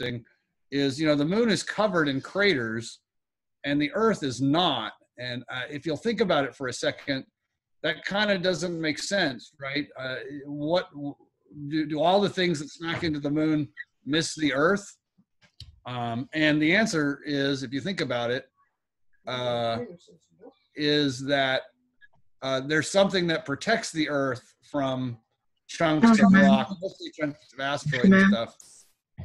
interesting is you know the moon is covered in craters and the earth is not. And uh, if you'll think about it for a second that kind of doesn't make sense right? Uh, what do, do all the things that smack into the moon miss the earth? Um, and the answer is if you think about it uh, is that uh, there's something that protects the earth from chunks of rock mostly chunks of asteroid stuff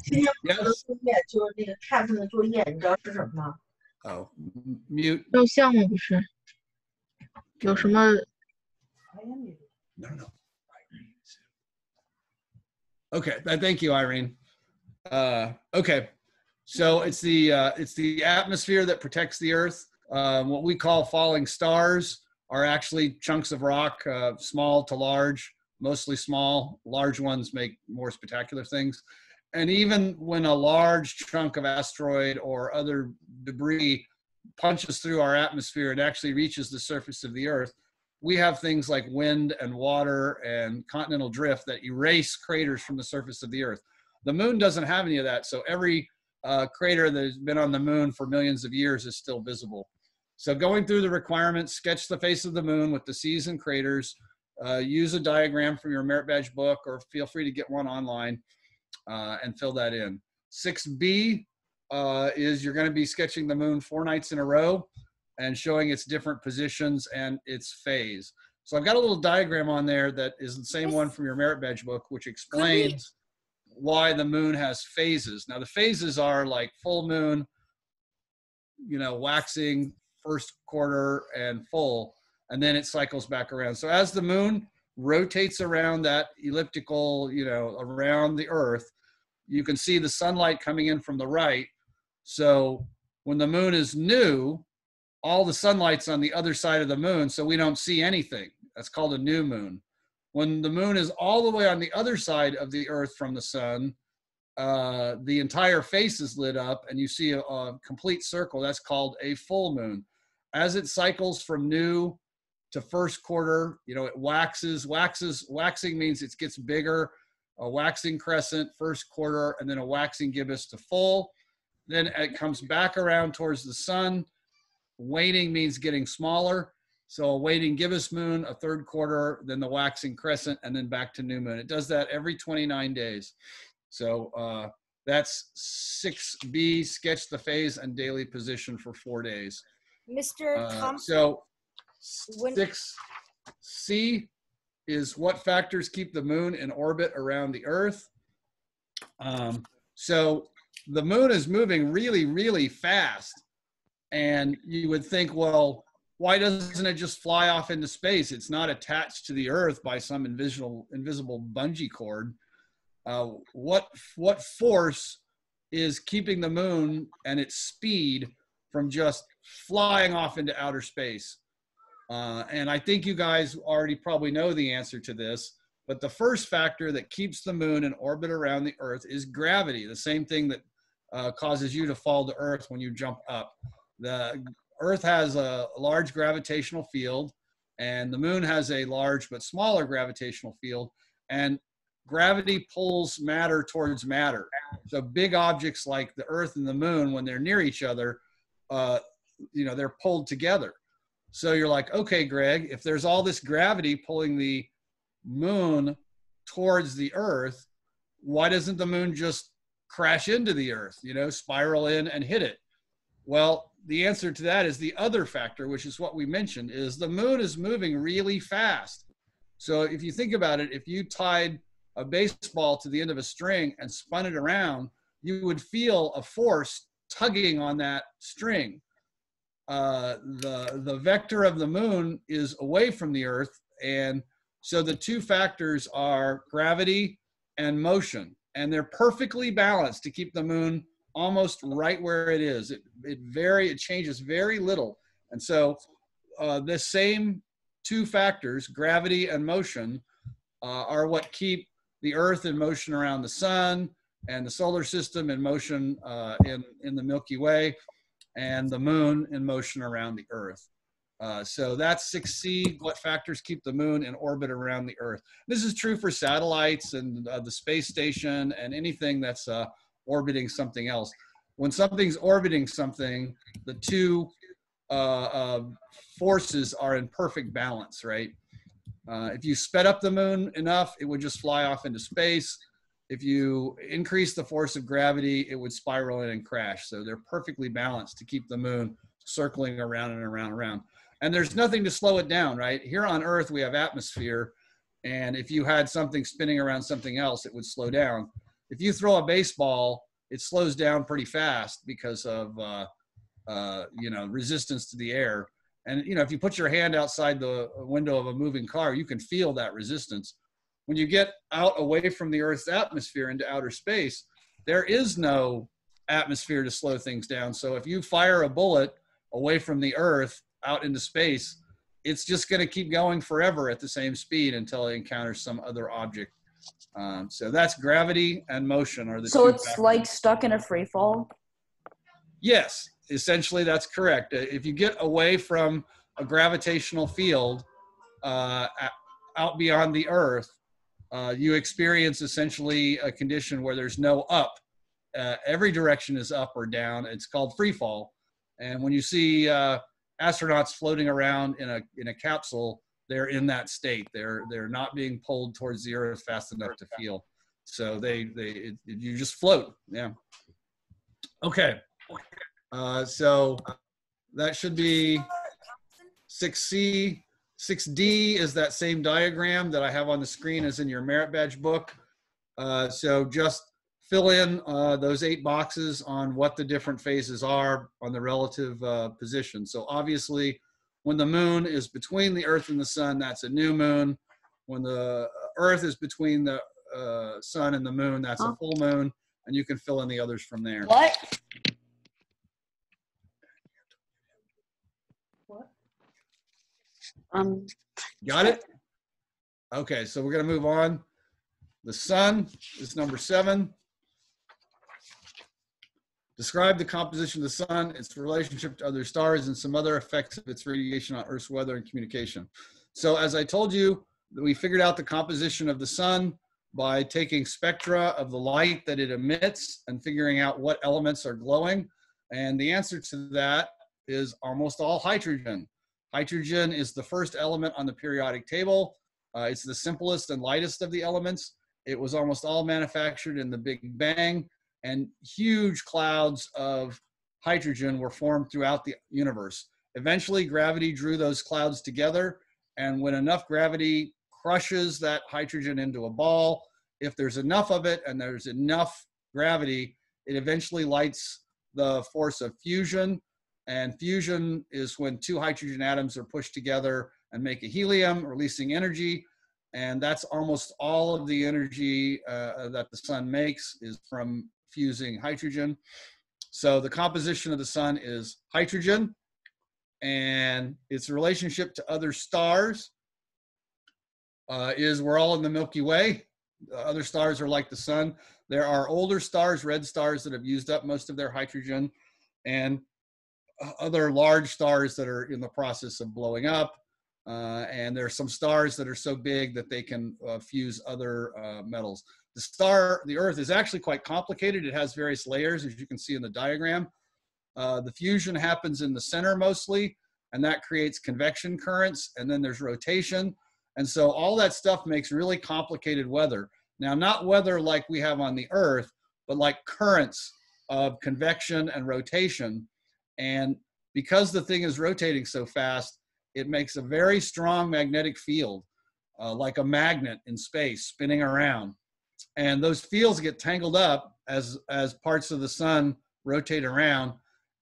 今天我 Yes. 们的作业就是那个看他们的作业，你知道是什么吗？ oh m- mute 有项目不是？有什么？ No, no. Okay, th- thank you, Irene. Uh, okay, so it's the uh, it's the atmosphere that protects the Earth. Um, what we call falling stars are actually chunks of rock, uh, small to large, mostly small. Large ones make more spectacular things. And even when a large chunk of asteroid or other debris punches through our atmosphere, it actually reaches the surface of the Earth we have things like wind and water and continental drift that erase craters from the surface of the earth. The moon doesn't have any of that so every uh, crater that's been on the moon for millions of years is still visible. So going through the requirements sketch the face of the moon with the seas and craters uh, use a diagram from your merit badge book or feel free to get one online uh, and fill that in 6b uh, is you're going to be sketching the moon four nights in a row and showing its different positions and its phase. So I've got a little diagram on there that is the same one from your merit badge book, which explains why the moon has phases. Now the phases are like full moon, you know, waxing, first quarter, and full, and then it cycles back around. So as the moon rotates around that elliptical, you know, around the Earth, you can see the sunlight coming in from the right. So when the moon is new, all the sunlight's on the other side of the moon, so we don't see anything. That's called a new moon. When the moon is all the way on the other side of the Earth from the sun, uh, the entire face is lit up and you see a, a complete circle. That's called a full moon. As it cycles from new to first quarter, you know, it waxes, waxes, waxing means it gets bigger, a waxing crescent, first quarter, and then a waxing gibbous to full. Then it comes back around towards the sun. Waning means getting smaller. So a waning gibbous moon, a third quarter, then the waxing crescent, and then back to new moon. It does that every 29 days. So uh, that's 6B, sketch the phase and daily position for four days. Mr. Uh, Thompson, so six C is what factors keep the moon in orbit around the Earth. Um, so the moon is moving really, really fast, and you would think, well, why doesn't it just fly off into space? It's not attached to the Earth by some invisible invisible bungee cord. Uh, what what force is keeping the moon and its speed from just flying off into outer space? Uh, and I think you guys already probably know the answer to this. But the first factor that keeps the moon in orbit around the Earth is gravity, the same thing that uh, causes you to fall to Earth when you jump up. The Earth has a large gravitational field, and the moon has a large but smaller gravitational field. And gravity pulls matter towards matter. So big objects like the Earth and the moon, when they're near each other, uh, you know, they're pulled together. So you're like, okay, Greg, if there's all this gravity pulling the moon towards the Earth, why doesn't the moon just crash into the Earth, you know, spiral in and hit it? Well, the answer to that is the other factor, which is what we mentioned, is the moon is moving really fast. So if you think about it, if you tied a baseball to the end of a string and spun it around, you would feel a force tugging on that string. Uh, the the vector of the moon is away from the Earth, and so the two factors are gravity and motion, and they're perfectly balanced to keep the moon almost right where it is. It it vary it changes very little, and so uh, the same two factors, gravity and motion, uh, are what keep the Earth in motion around the sun and the solar system in motion uh, in in the Milky Way and the moon in motion around the Earth. Uh, so that's 6C, what factors keep the moon in orbit around the Earth. This is true for satellites and uh, the space station and anything that's uh, orbiting something else. When something's orbiting something, the two uh, uh, forces are in perfect balance, right? Uh, if you sped up the moon enough, it would just fly off into space. If you increase the force of gravity, it would spiral in and crash. So they're perfectly balanced to keep the moon circling around and around and around. And there's nothing to slow it down, right? Here on Earth, we have atmosphere. And if you had something spinning around something else, it would slow down. If you throw a baseball, it slows down pretty fast because of, uh, uh, you know, resistance to the air. And, you know, if you put your hand outside the window of a moving car, you can feel that resistance. When you get out away from the Earth's atmosphere into outer space, there is no atmosphere to slow things down. So if you fire a bullet away from the Earth out into space, it's just going to keep going forever at the same speed until it encounters some other object. Um, so that's gravity and motion are the So it's factors. like stuck in a free fall. Yes, essentially that's correct. Uh, If you get away from a gravitational field uh, out beyond the Earth, uh, you experience essentially a condition where there's no up. Uh, every direction is up or down. It's called free fall. And when you see uh, astronauts floating around in a in a capsule, they're in that state. They're they're not being pulled towards the Earth fast enough to feel. So they they it, you just float. Yeah. Okay. Uh, so that should be 6C. 6D is that same diagram that I have on the screen as in your merit badge book. Uh, so just fill in uh, those eight boxes on what the different phases are on the relative uh, position. So obviously, when the moon is between the Earth and the Sun, that's a new moon. When the Earth is between the uh, Sun and the Moon, that's a full moon. And you can fill in the others from there. What? Um, Got it? Okay, so we're gonna move on. The sun is number seven. Describe the composition of the sun, its relationship to other stars, and some other effects of its radiation on Earth's weather and communication. So as I told you, we figured out the composition of the sun by taking spectra of the light that it emits and figuring out what elements are glowing. And the answer to that is almost all hydrogen. Hydrogen is the first element on the periodic table. Uh, it's the simplest and lightest of the elements. It was almost all manufactured in the Big Bang, and huge clouds of hydrogen were formed throughout the universe. Eventually, gravity drew those clouds together, and when enough gravity crushes that hydrogen into a ball, if there's enough of it and there's enough gravity, it eventually lights the force of fusion, and fusion is when two hydrogen atoms are pushed together and make a helium, releasing energy. And that's almost all of the energy uh, that the sun makes is from fusing hydrogen. So the composition of the sun is hydrogen and its relationship to other stars uh, is we're all in the Milky Way. The other stars are like the sun. There are older stars, red stars, that have used up most of their hydrogen. And other large stars that are in the process of blowing up. Uh, and there are some stars that are so big that they can uh, fuse other uh, metals. The star, the Earth, is actually quite complicated. It has various layers, as you can see in the diagram. Uh, the fusion happens in the center mostly, and that creates convection currents, and then there's rotation. And so all that stuff makes really complicated weather. Now, not weather like we have on the Earth, but like currents of convection and rotation. And because the thing is rotating so fast, it makes a very strong magnetic field, uh, like a magnet in space spinning around. And those fields get tangled up as, as parts of the sun rotate around,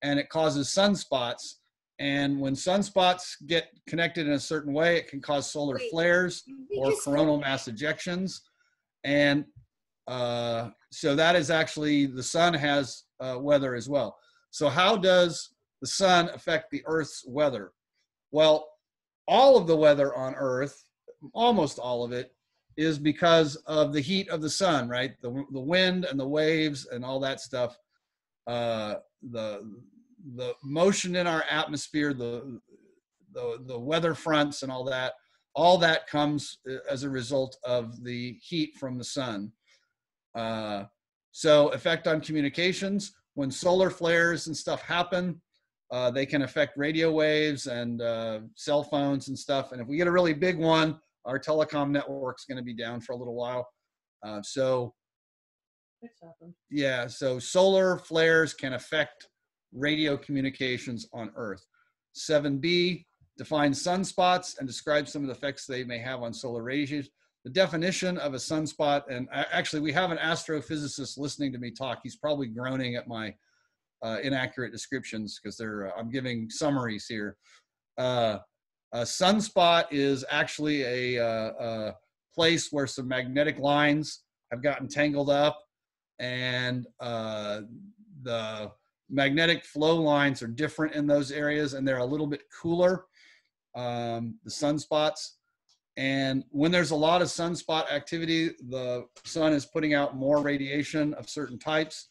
and it causes sunspots. And when sunspots get connected in a certain way, it can cause solar Wait, flares or coronal mass ejections. And uh, so that is actually, the sun has uh, weather as well. So, how does the sun affect the Earth's weather? Well, all of the weather on Earth, almost all of it, is because of the heat of the sun, right? The, the wind and the waves and all that stuff. Uh, the the motion in our atmosphere, the the the weather fronts and all that, all that comes uh, as a result of the heat from the sun. Uh, So effect on communications, when solar flares and stuff happen, uh, they can affect radio waves and uh, cell phones and stuff. And if we get a really big one, our telecom network's going to be down for a little while. Uh, so yeah, so solar flares can affect radio communications on Earth. 7b defines sunspots and describes some of the effects they may have on solar radiation. The definition of a sunspot, and actually, we have an astrophysicist listening to me talk. He's probably groaning at my uh, inaccurate descriptions because they're. Uh, I'm giving summaries here. Uh, a sunspot is actually a, uh, a place where some magnetic lines have gotten tangled up and uh, the magnetic flow lines are different in those areas and they're a little bit cooler um, the sunspots and when there's a lot of sunspot activity the sun is putting out more radiation of certain types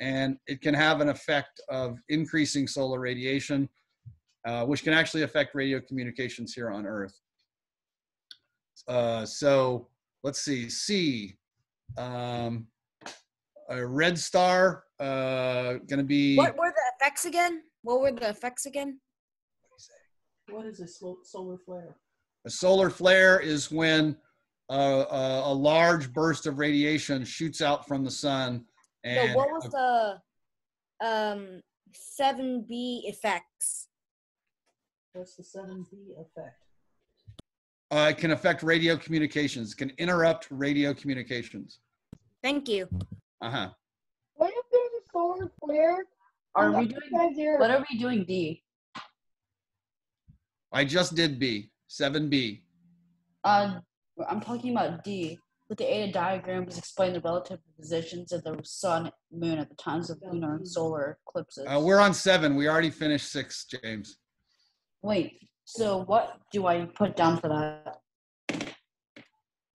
and it can have an effect of increasing solar radiation uh, which can actually affect radio communications here on earth uh, so let's see c um, a red star uh gonna be What were the effects again? What were the effects again? What is a solar flare? A solar flare is when uh, a, a large burst of radiation shoots out from the sun and no, what was the um 7B effects? What's the seven B effect? uh, it can affect radio communications can interrupt radio communications Thank you. uh-huh What if there's a solar flare? Are we doing? What are we doing? D. i just did b 7b Uh, I'm talking about D. With the aid of diagrams, explain the relative positions of the sun, moon at the times of lunar and solar eclipses. uh, we're on seven we already finished six james Wait. So what do I put down for that?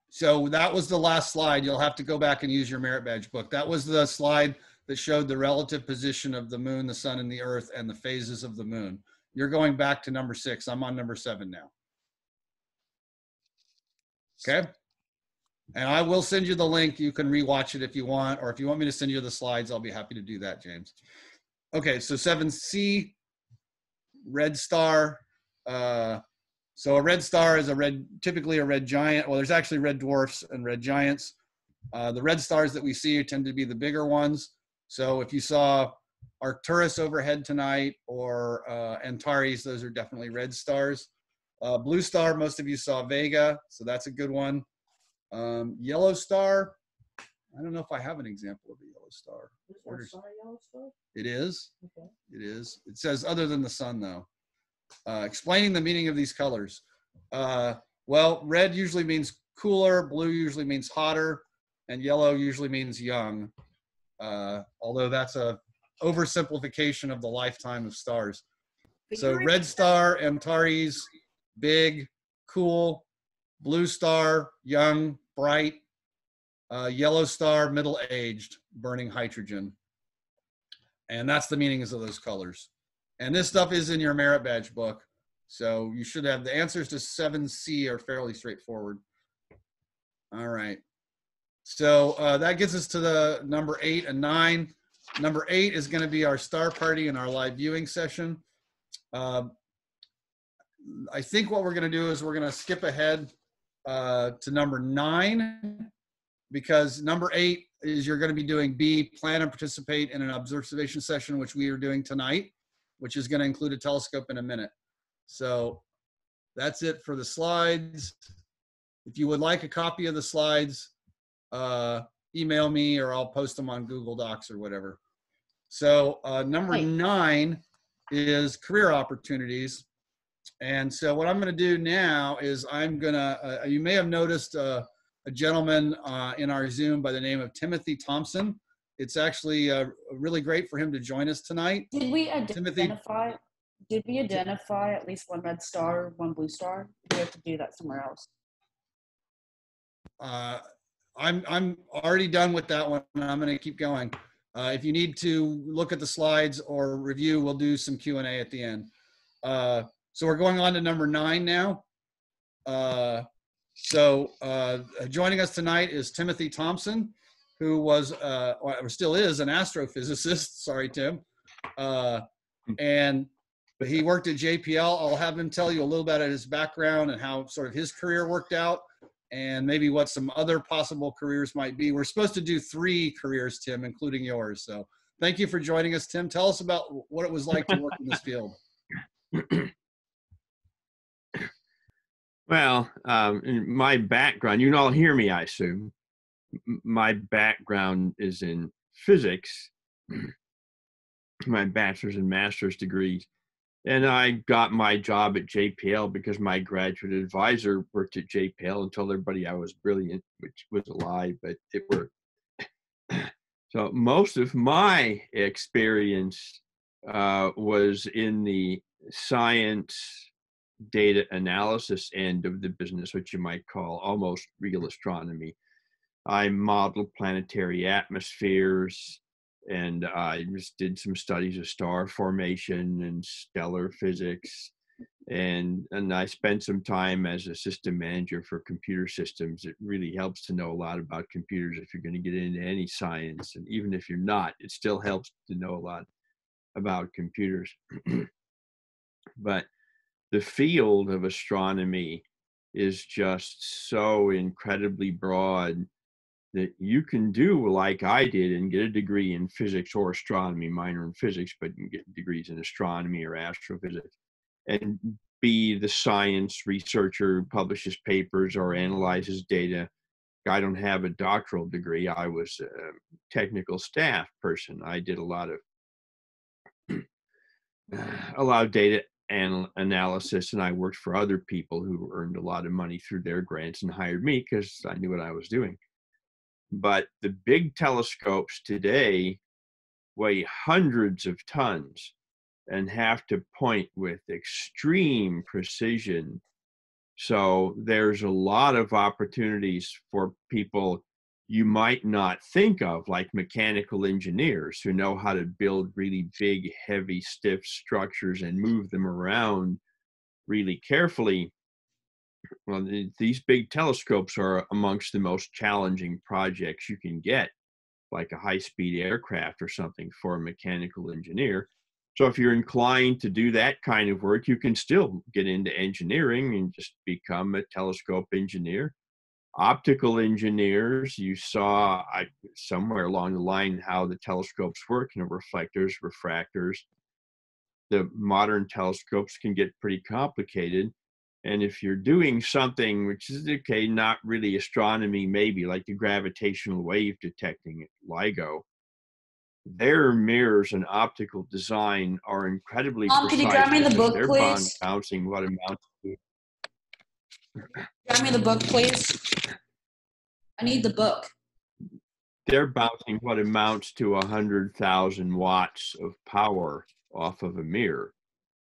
So that was the last slide. You'll have to go back and use your merit badge book. That was the slide that showed the relative position of the moon, the sun, and the earth, and the phases of the moon. You're going back to number six. I'm on number seven now. Okay. And I will send you the link. You can rewatch it if you want, or if you want me to send you the slides, I'll be happy to do that, James. Okay, so 7C, red star. Uh, so a red star is a red, typically a red giant. Well, there's actually red dwarfs and red giants. Uh, the red stars that we see tend to be the bigger ones. So if you saw Arcturus overhead tonight or uh, Antares, those are definitely red stars. Uh, blue star, most of you saw Vega, so that's a good one. Um, yellow star, I don't know if I have an example of a yellow star. Is Where there does- a yellow star? It is. Okay. It is. It says other than the sun, though. Uh, explaining the meaning of these colors. Uh, well, red usually means cooler, blue usually means hotter, and yellow usually means young. Uh, although that's a oversimplification of the lifetime of stars. Could So red star, Antares, big, cool. Blue star, young, bright. Uh, yellow star, middle aged, burning hydrogen. And that's the meanings of those colors. And this stuff is in your merit badge book. So you should have the answers to 7C are fairly straightforward. All right. So uh, that gets us to the number eight and nine. Number eight is going to be our star party and our live viewing session. Uh, I think what we're going to do is we're going to skip ahead uh, to number nine because number eight is you're going to be doing B, plan and participate in an observation session, which we are doing tonight, which is going to include a telescope in a minute. So that's it for the slides. If you would like a copy of the slides, uh, email me or I'll post them on Google Docs or whatever. So uh, number Wait. nine is career opportunities. And so what I'm going to do now is I'm going to, uh, you may have noticed uh, a gentleman uh, in our Zoom by the name of Timothy Thompson. It's actually uh, really great for him to join us tonight. Did we Timothy- identify? Did we identify at least one red star, one blue star? We have to do that somewhere else. Uh, I'm I'm already done with that one. I'm going to keep going. Uh, if you need to look at the slides or review, we'll do some Q and A at the end. Uh, so we're going on to number nine now. Uh, so uh, joining us tonight is Timothy Thompson, who was uh, or still is an astrophysicist. Sorry, Tim. Uh, and he worked at JPL. I'll have him tell you a little bit about his background and how sort of his career worked out, and maybe what some other possible careers might be. We're supposed to do three careers, Tim, including yours. So thank you for joining us, Tim. Tell us about what it was like to work in this field. Well, um, my background, you can all hear me, I assume. My background is in physics, my bachelor's and master's degrees. And I got my job at JPL because my graduate advisor worked at JPL and told everybody I was brilliant, which was a lie, but it worked. so most of my experience uh, was in the science data analysis end of the business, which you might call almost real astronomy. I modeled planetary atmospheres and I just did some studies of star formation and stellar physics. And, and I spent some time as a system manager for computer systems. It really helps to know a lot about computers if you're going to get into any science. And even if you're not, it still helps to know a lot about computers. but the field of astronomy is just so incredibly broad that you can do like I did and get a degree in physics or astronomy, minor in physics, but you can get degrees in astronomy or astrophysics, and be the science researcher publishes papers or analyzes data. I don't have a doctoral degree. I was a technical staff person. I did a lot of a lot of data and analysis and i worked for other people who earned a lot of money through their grants and hired me because i knew what i was doing. But the big telescopes today weigh hundreds of tons and have to point with extreme precision. So there's a lot of opportunities for people you might not think of, like mechanical engineers who know how to build really big, heavy, stiff structures and move them around really carefully. Well, these big telescopes are amongst the most challenging projects you can get, like a high speed aircraft or something for a mechanical engineer. So, if you're inclined to do that kind of work, you can still get into engineering and just become a telescope engineer optical engineers you saw I, somewhere along the line how the telescopes work you know reflectors refractors the modern telescopes can get pretty complicated and if you're doing something which is okay not really astronomy maybe like the gravitational wave detecting at LIGO their mirrors and optical design are incredibly Mom, could you precise grab me the book, they're please? bouncing what amounts to Grab me the book, please. I need the book. they're bouncing what amounts to a hundred thousand watts of power off of a mirror,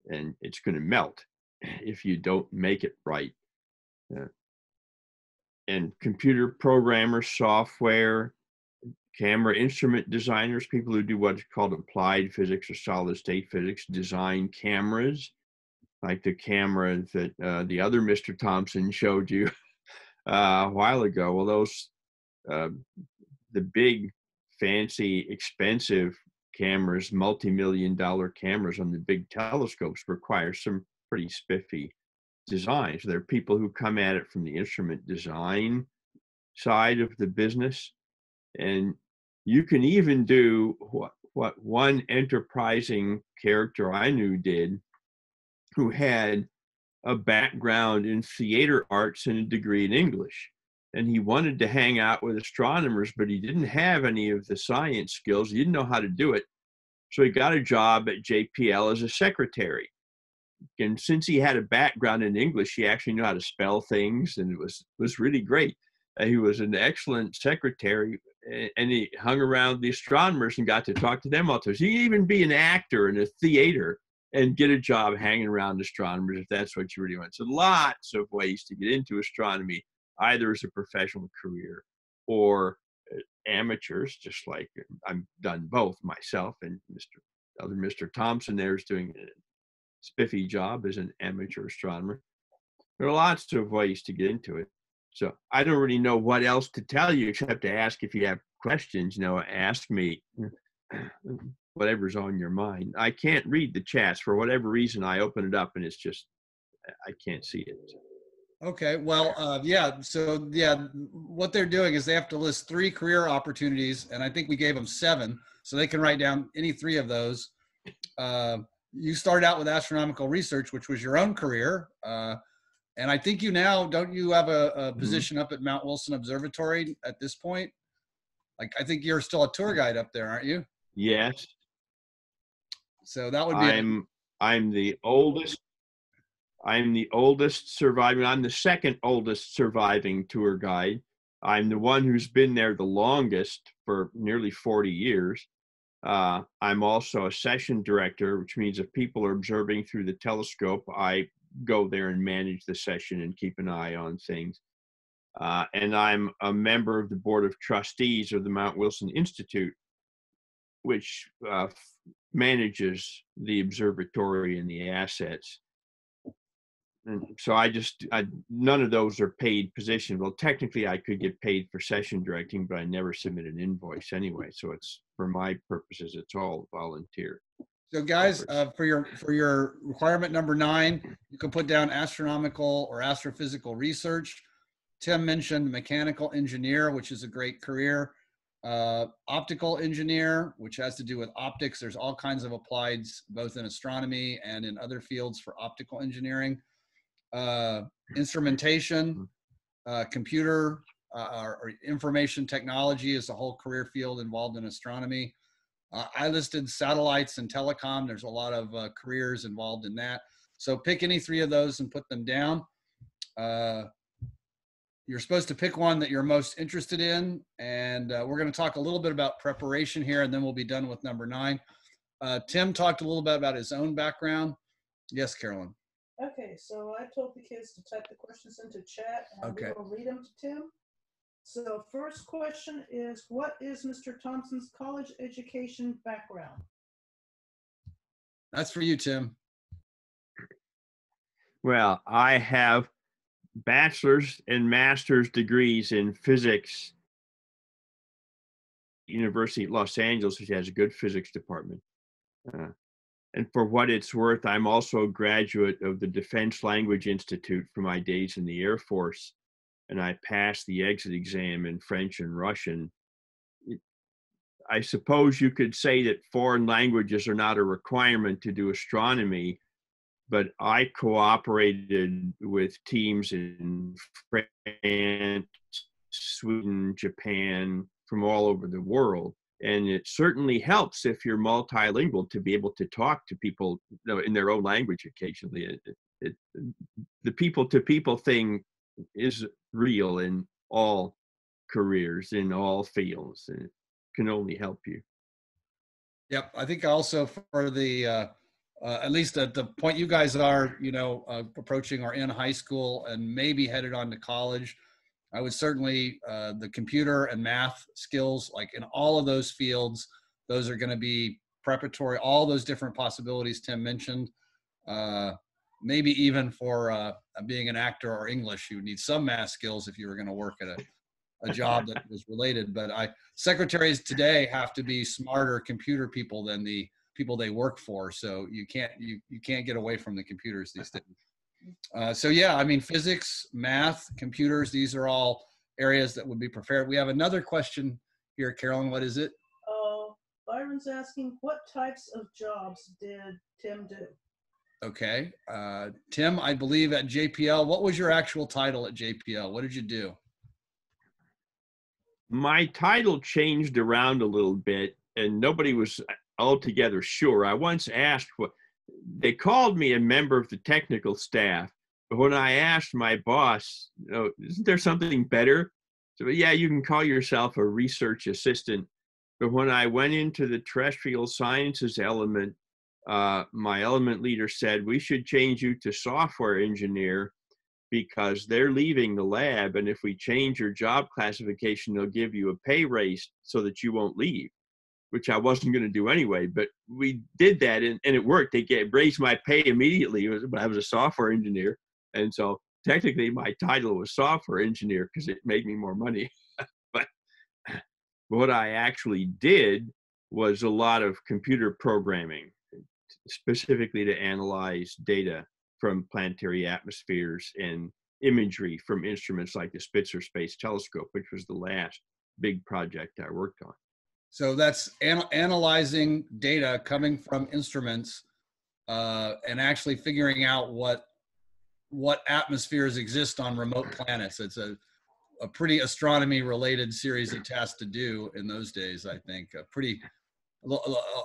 and it's going to melt if you don't make it right. Uh, and computer programmers, software, camera instrument designers, people who do what's called applied physics or solid state physics, design cameras, like the camera that uh, the other Mr. Thompson showed you uh, a while ago. Well, those uh, the big, fancy, expensive cameras, multi-million dollar cameras on the big telescopes require some pretty spiffy designs. There are people who come at it from the instrument design side of the business, and you can even do what what one enterprising character I knew did, who had a background in theater arts and a degree in English and he wanted to hang out with astronomers, but he didn't have any of the science skills. He didn't know how to do it. So he got a job at JPL as a secretary. And since he had a background in English, he actually knew how to spell things, and it was was really great. Uh, he was an excellent secretary, and he hung around the astronomers and got to talk to them all the time. He could even be an actor in a theater and get a job hanging around astronomers if that's what you really want. So lots of ways to get into astronomy either as a professional career or uh, amateurs, just like I've done both myself and Mr. Other Mr. Thompson there is doing a spiffy job as an amateur astronomer. There are lots of ways to get into it. So I don't really know what else to tell you except to ask if you have questions, you know, ask me whatever's on your mind. I can't read the chats for whatever reason. I open it up and it's just I can't see it. Okay, well, uh, yeah, so yeah, what they're doing is they have to list three career opportunities, and I think we gave them seven, so they can write down any three of those. Uh, you started out with astronomical research, which was your own career, uh, and I think you now don't you have a, a position up at Mount Wilson Observatory at this point? Like, I think you're still a tour guide up there, aren't you? Yes, So that would be. a- I'm I'm the oldest. I'm the oldest surviving. I'm the second oldest surviving tour guide. I'm the one who's been there the longest for nearly 40 years. Uh, I'm also a session director, which means if people are observing through the telescope, I go there and manage the session and keep an eye on things. Uh, and I'm a member of the board of trustees of the Mount Wilson Institute, which uh, manages the observatory and the assets. And so I just, I, none of those are paid positions. Well, technically I could get paid for session directing, but I never submit an invoice anyway. So it's, for my purposes, it's all volunteer. So guys, uh, for your, for your requirement number nine, you can put down astronomical or astrophysical research. Tim mentioned mechanical engineer, which is a great career. Uh, optical engineer, which has to do with optics. There's all kinds of applieds, both in astronomy and in other fields for optical engineering. Uh, instrumentation, uh, computer, uh, or, or information technology is a whole career field involved in astronomy. Uh, I listed satellites and telecom. There's a lot of uh, careers involved in that. So pick any three of those and put them down. You're supposed to pick one that you're most interested in. And uh, we're going to talk a little bit about preparation here, and then we'll be done with number nine. Uh, Tim talked a little bit about his own background. Yes, Carolyn. Okay, so I told the kids to type the questions into chat and Okay. we will read them to Tim. So first question is, what is Mr. Thompson's college education background? That's for you, Tim. Well, I have bachelor's and master's degrees in physics. University Los Angeles, which has a good physics department. Uh, and for what it's worth, I'm also a graduate of the Defense Language Institute for my days in the Air Force, and I passed the exit exam in French and Russian. I suppose you could say that foreign languages are not a requirement to do astronomy, but I cooperated with teams in France, Sweden, Japan, from all over the world. And it certainly helps if you're multilingual to be able to talk to people you know, in their own language occasionally. It, it, the people to people thing is real in all careers, in all fields, and it can only help you. Yep, I think also for the uh, uh, at least at the point you guys are, you know, uh, approaching or in high school and maybe headed on to college, I would certainly uh, the computer and math skills, like in all of those fields, those are going to be preparatory. All those different possibilities Tim mentioned. Uh, maybe even for uh, being an actor or English, you would need some math skills if you were going to work at a a job that was related. But I secretaries today have to be smarter computer people than the people they work for. So you can't you you can't get away from the computers these days. Uh, so yeah, I mean physics, math, computers. These are all areas that would be prepared. We have another question here, Carolyn. What is it? Uh, Byron's asking, what types of jobs did Tim do? Okay, uh, Tim. I believe at JPL. What was your actual title at JPL? What did you do? my title changed around a little bit and nobody was altogether sure. I once asked what they called me a member of the technical staff, but when I asked my boss, isn't there something better? So yeah, you can call yourself a research assistant. But when I went into the terrestrial sciences element, uh, my element leader said we should change you to software engineer because they're leaving the lab and if we change your job classification they'll give you a pay raise so that you won't leave which i wasn't going to do anyway but we did that and, and it worked. They get, raised my pay immediately. But i was a software engineer and so technically my title was software engineer because it made me more money. But What I actually did was a lot of computer programming, specifically to analyze data from planetary atmospheres and imagery from instruments like the Spitzer Space Telescope, which was the last big project I worked on. So that's an- analyzing data coming from instruments uh, and actually figuring out what what atmospheres exist on remote planets. It's a a pretty astronomy related series of tasks to do in those days. I think a pretty a,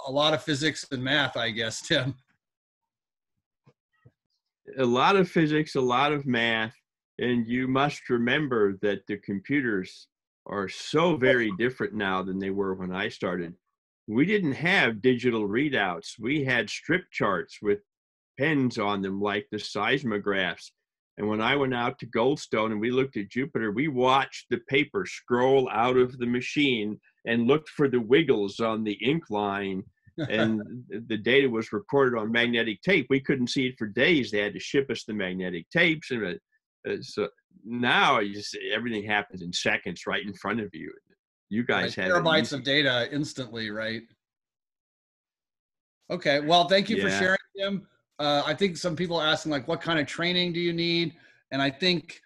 a lot of physics and math, I guess, Tim. a lot of physics, a lot of math, and you must remember that the computers are so very different now than they were when I started. We didn't have digital readouts. We had strip charts with pens on them, like the seismographs. And when I went out to Goldstone and we looked at Jupiter, we watched the paper scroll out of the machine and looked for the wiggles on the ink line and the data was recorded on magnetic tape. We couldn't see it for days. They had to ship us the magnetic tapes, and uh, so now you see everything happens in seconds, right in front of you. You guys Right, have terabytes of data instantly, right? Okay, well, thank you for sharing, Tim. Uh, I think some people are asking like, what kind of training do you need? And I think,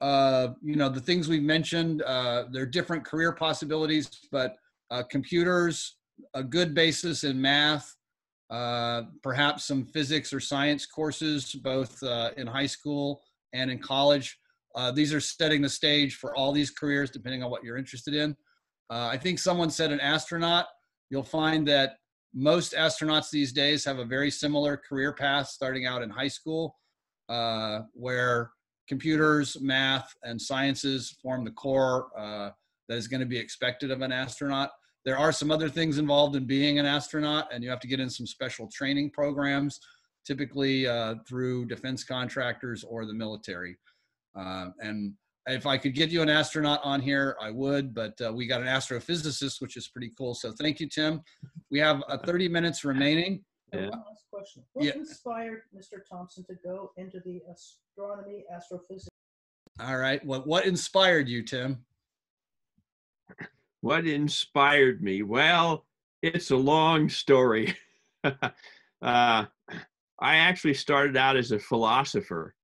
uh, you know, the things we've mentioned, uh, there are different career possibilities, but uh, computers, a good basis in math, uh, perhaps some physics or science courses, both uh, in high school and in college. Uh, these are setting the stage for all these careers, depending on what you're interested in. Uh, I think someone said an astronaut. You'll find that most astronauts these days have a very similar career path starting out in high school, uh, where computers, math, and sciences form the core uh, that is going to be expected of an astronaut. There are some other things involved in being an astronaut, and you have to get in some special training programs, typically uh, through defense contractors or the military. Uh, and if I could get you an astronaut on here, I would, but uh, we got an astrophysicist, which is pretty cool. So thank you, Tim. We have uh, 30 minutes remaining. And Yeah. One last question. What Yeah. inspired Mr. Thompson to go into the astronomy, astrophysics? All right. What, what inspired you, Tim? What inspired me? Well, it's a long story. uh, I actually started out as a philosopher,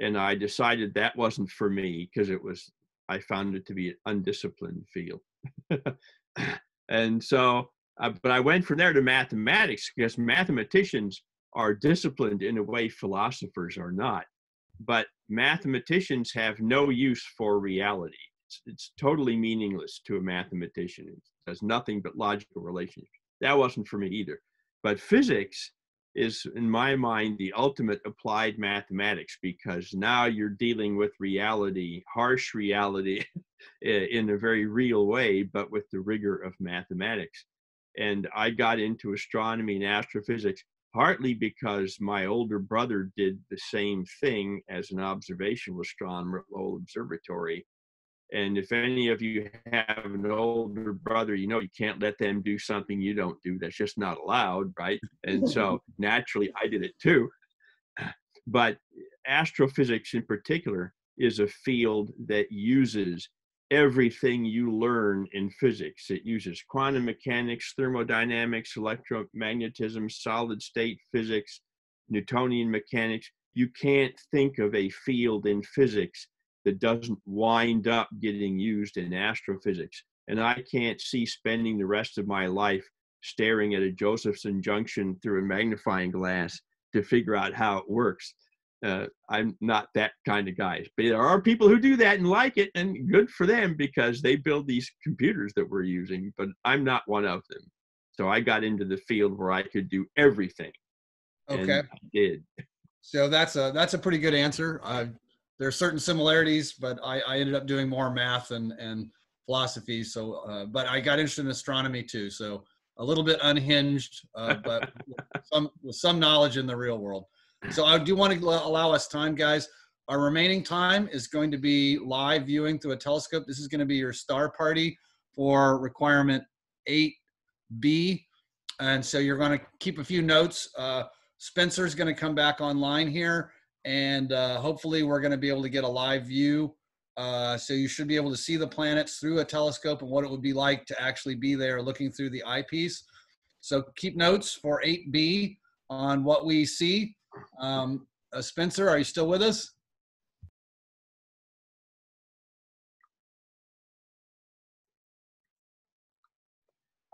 and I decided that wasn't for me because it was, I found it to be an undisciplined field. and so, uh, but I went from there to mathematics because mathematicians are disciplined in a way philosophers are not. But mathematicians have no use for reality it's, it's totally meaningless to a mathematician. It has nothing but logical relationships. That wasn't for me either. But physics is, in my mind, the ultimate applied mathematics because now you're dealing with reality, harsh reality, in a very real way, but with the rigor of mathematics. And I got into astronomy and astrophysics partly because my older brother did the same thing as an observational astronomer at Lowell Observatory. And if any of you have an older brother, you know you can't let them do something you don't do. That's just not allowed, right? And so naturally, I did it too. But astrophysics in particular is a field that uses everything you learn in physics. It uses quantum mechanics, thermodynamics, electromagnetism, solid state physics, Newtonian mechanics. You can't think of a field in physics that doesn't wind up getting used in astrophysics. And I can't see spending the rest of my life staring at a Josephson junction through a magnifying glass to figure out how it works. Uh, I'm not that kind of guy. But there are people who do that and like it, and good for them because they build these computers that we're using. But I'm not one of them. So I got into the field where I could do everything. Okay. Did. So that's a that's a pretty good answer. Uh, there are certain similarities, but I, I ended up doing more math and and philosophy. So, uh, but I got interested in astronomy too. So a little bit unhinged, uh, but with some with some knowledge in the real world. So I do want to allow us time, guys. Our remaining time is going to be live viewing through a telescope. This is going to be your star party for requirement 8B. And so you're going to keep a few notes. Uh, Spencer's going to come back online here, and uh, hopefully we're going to be able to get a live view Uh, so you should be able to see the planets through a telescope and what it would be like to actually be there looking through the eyepiece. So keep notes for 8B on what we see. Um, uh, Spencer, are you still with us?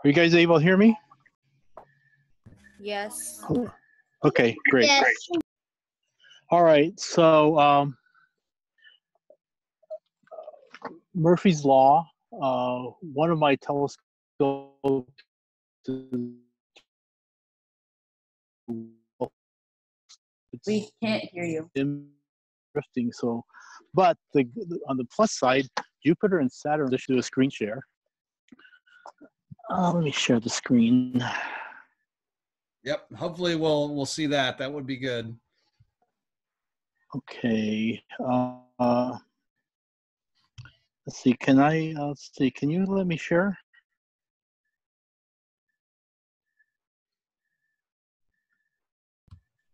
Are you guys able to hear me? Yes. Okay, great. Yes. All right, so um, Murphy's Law, uh, one of my telescopes We can't hear you. in drifting, so, but the, on the plus side, Jupiter and Saturn, let's do a screen share. Uh, let me share the screen. Yep. Hopefully we'll we'll see that. That would be good. Okay. Uh, uh, let's see. Can I? Uh, let's see. Can you let me share?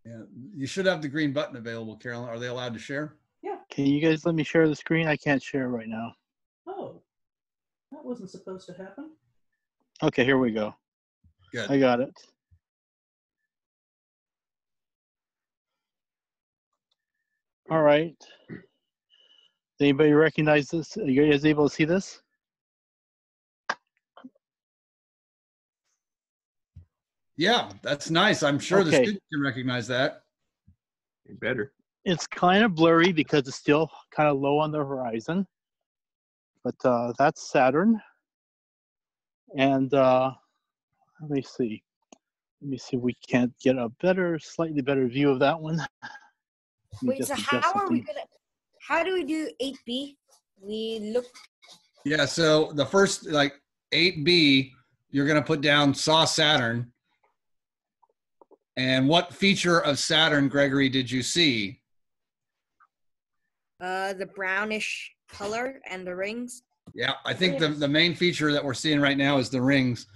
Yeah. You should have the green button available, Carolyn. Are they allowed to share? Yeah. Can you guys let me share the screen? I can't share right now. Oh, that wasn't supposed to happen. Okay, here we go. Good. I got it. All right. Anybody recognize this? Are you guys able to see this? Yeah, that's nice. I'm sure the Okay. students can recognize that. You better. It's kind of blurry because it's still kind of low on the horizon. But uh, that's Saturn. And uh, let me see. Let me see if we can't get a better, slightly better view of that one. Let me Wait, so how are we gonna? How do we do 8B? We look. Yeah. So the first like 8B, you're gonna put down saw Saturn. And what feature of Saturn, Gregory, did you see? Uh, the brownish color and the rings. Yeah, I think the, the main feature that we're seeing right now is the rings.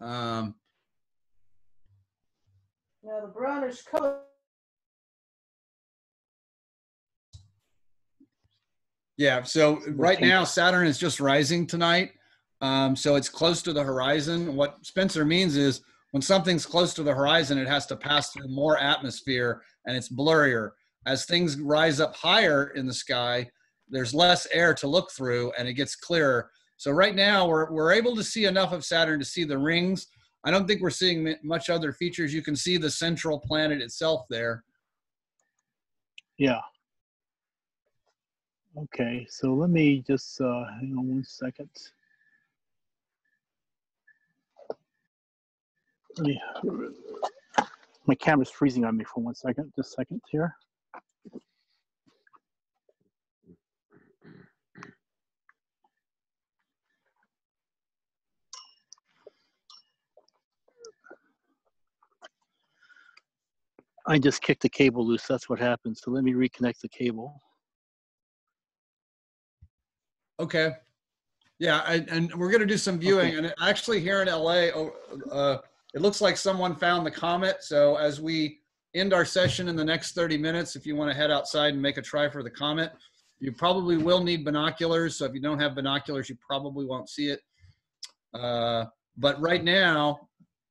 Um, Now, the brownish color, yeah, so right now Saturn is just rising tonight. Um, so it's close to the horizon. What Spencer means is when something's close to the horizon, it has to pass through more atmosphere and it's blurrier. As things rise up higher in the sky, there's less air to look through and it gets clearer. So right now we're, we're able to see enough of Saturn to see the rings. I don't think we're seeing much other features. You can see the central planet itself there. Yeah. Okay, so let me just uh, hang on one second. Let me, my camera's freezing on me for one second. Just a second here. I just kicked the cable loose. That's what happened. So let me reconnect the cable. Okay. Yeah, I, and we're gonna do some viewing, and actually here in LA, oh, uh, it looks like someone found the comet. So as we end our session in the next 30 minutes, if you want to head outside and make a try for the comet, you probably will need binoculars. So if you don't have binoculars, you probably won't see it. Uh, but right now,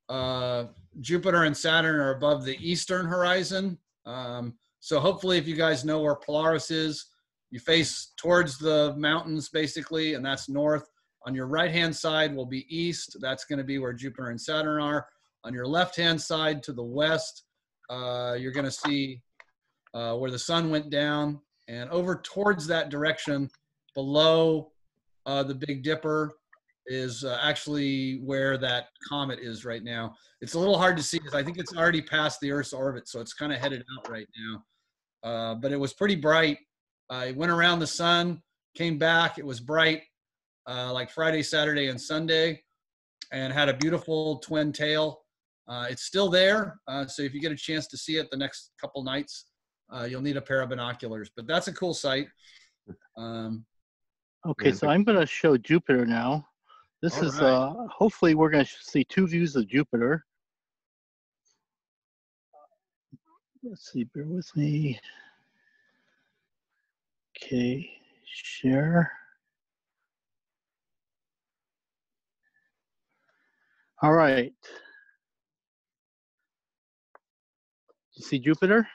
uh, Jupiter and Saturn are above the eastern horizon. Um, so hopefully, if you guys know where Polaris is, you face towards the mountains basically, and that's north. On your right hand side will be east. That's going to be where Jupiter and Saturn are. On your left hand side to the west, uh, you're going to see uh, where the sun went down. And over towards that direction, below uh, the Big Dipper, is uh, actually where that comet is right now. It's a little hard to see because I think it's already past the Earth's orbit, so it's kind of headed out right now. Uh, but it was pretty bright. I went around the sun, came back. It was bright, uh, like Friday, Saturday, and Sunday, and had a beautiful twin tail. Uh, it's still there, uh, so if you get a chance to see it the next couple nights, uh, you'll need a pair of binoculars. But that's a cool sight. Um, Okay, so I'm going to show Jupiter now. This All is, right. uh, hopefully we're going to see two views of Jupiter. Let's see, bear with me. Okay, share. All right. You see Jupiter?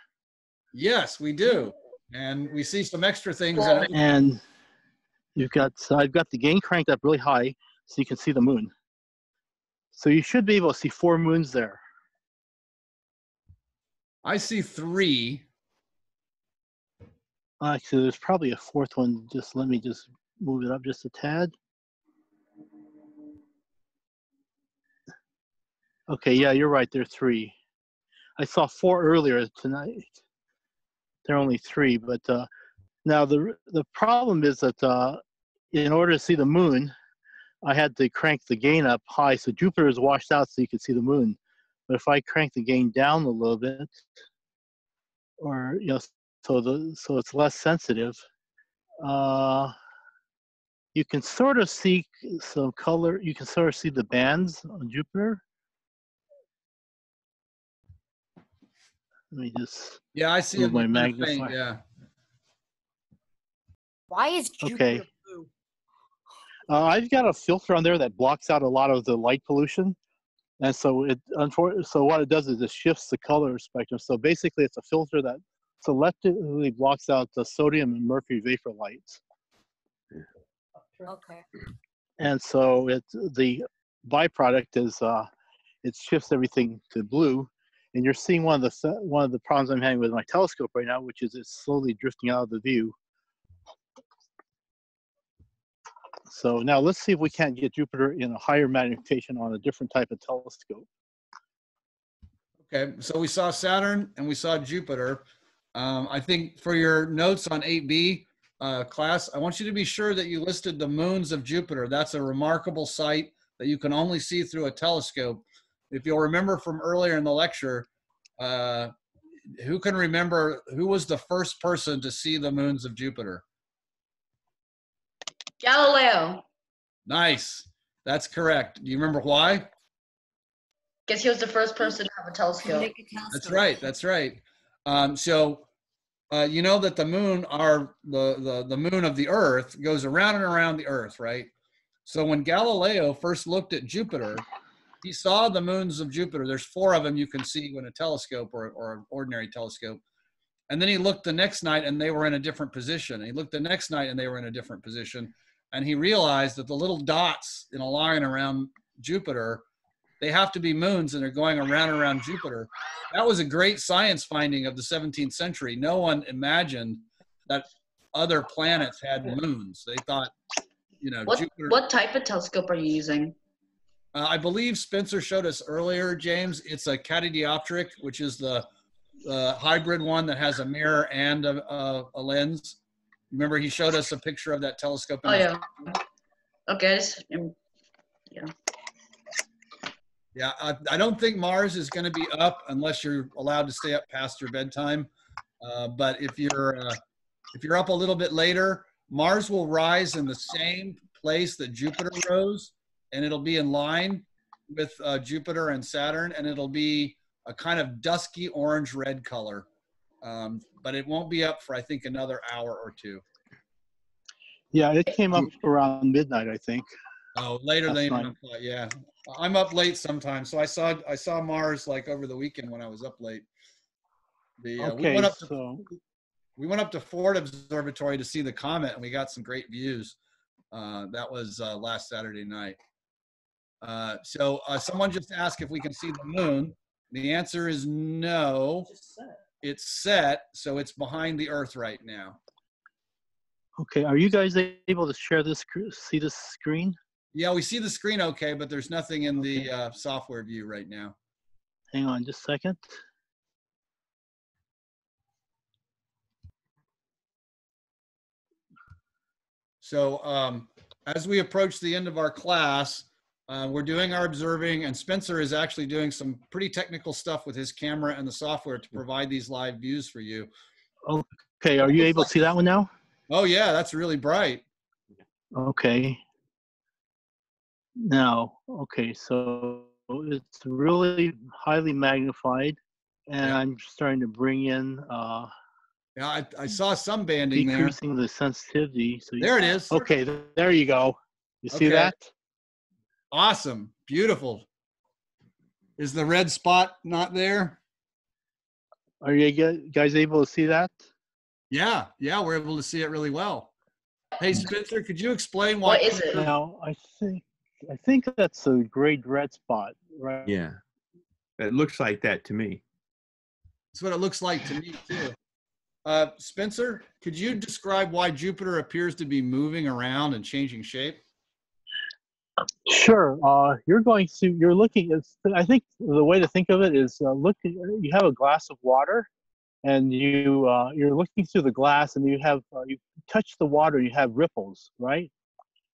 Yes, we do. And we see some extra things. in it. And you've got, so I've got the gain cranked up really high so you can see the moon. So you should be able to see four moons there. I see three. Actually, there's probably a fourth one. Just let me just move it up just a tad. Okay, yeah, you're right. There are three. I saw four earlier tonight. There are only three, but uh, now the the problem is that uh, in order to see the moon, I had to crank the gain up high, so Jupiter is washed out, so you can see the moon. But if I crank the gain down a little bit, or you know, so the so it's less sensitive, uh, you can sort of see some color. You can sort of see the bands on Jupiter. Let me just Yeah, I see Move my moving faint, magnifier. Yeah. Why is Jupiter Okay. blue? Uh, I've got a filter on there that blocks out a lot of the light pollution, and so it unfor- so what it does is it shifts the color spectrum. So basically, it's a filter that selectively blocks out the sodium and mercury vapor lights, Okay. and so it the byproduct is uh, it shifts everything to blue. And you're seeing one of the one of the problems I'm having with my telescope right now, which is it's slowly drifting out of the view. So now let's see if we can't get Jupiter in a higher magnification on a different type of telescope. Okay, so we saw Saturn and we saw Jupiter. Um, I think for your notes on 8B uh, class, I want you to be sure that you listed the moons of Jupiter. That's a remarkable sight that you can only see through a telescope. If you'll remember from earlier in the lecture, uh, who can remember who was the first person to see the moons of Jupiter? Galileo. Nice. That's correct. Do you remember why? Guess he was the first person to have a telescope. Make a telescope. That's right. That's right. Um, so uh, you know that the moon, our the, the the moon of the Earth, goes around and around the Earth, right? So when Galileo first looked at Jupiter, he saw the moons of Jupiter. There's four of them you can see in a telescope or, or an ordinary telescope. And then he looked the next night and they were in a different position. He looked the next night and they were in a different position. And he realized that the little dots in a line around Jupiter, they have to be moons and they're going around and around Jupiter. That was a great science finding of the 17th century. No one imagined that other planets had moons. They thought, you know, What Jupiter. what type of telescope are you using? Uh, I believe Spencer showed us earlier, James. It's a catadioptric, which is the uh, hybrid one that has a mirror and a, a, a lens. Remember, he showed us a picture of that telescope. in Oh yeah. Okay, I just um, Yeah, I, I don't think Mars is going to be up unless you're allowed to stay up past your bedtime. Uh, but if you're uh, if you're up a little bit later, Mars will rise in the same place that Jupiter rose, and it'll be in line with uh, Jupiter and Saturn, and it'll be a kind of dusky orange red color. Um, but it won't be up for I think another hour or two. Yeah, it came up around midnight, I think. Oh, later than. I thought. Yeah, I'm up late sometimes, so I saw I saw Mars like over the weekend when I was up late. The uh, we went up to so we went up to Ford Observatory to see the comet, and we got some great views. Uh, that was uh, last Saturday night. Uh, so uh, someone just asked if we can see the moon. The answer is no. It's set, so it's behind the Earth right now. okay, are you guys able to share this? See this screen? Yeah, we see the screen okay, but there's nothing in the uh, software view right now. Hang on just a second. So um, as we approach the end of our class, uh, we're doing our observing, and Spencer is actually doing some pretty technical stuff with his camera and the software to provide these live views for you. Okay, are you able to see that one now? Oh yeah, that's really bright. Okay. Now, okay, so it's really highly magnified, and Yeah. I'm starting to bring in uh, Yeah, I, I saw some banding there. decreasing the sensitivity. So you, There it is. okay, there you go. You see Okay. that? Awesome. Beautiful. Is the red spot not there? Are you guys able to see that? Yeah, yeah, we're able to see it really well. Hey, Spencer, could you explain why? What is it? Now, I think I think that's a great red spot, right? Yeah. It looks like that to me. That's what it looks like to me too. Uh, Spencer, could you describe why Jupiter appears to be moving around and changing shape? Sure. Uh, you're going to you're looking. It's, I think the way to think of it is uh, look. You have a glass of water, and you uh, you're looking through the glass, and you have uh, you touch the water. You have ripples, right?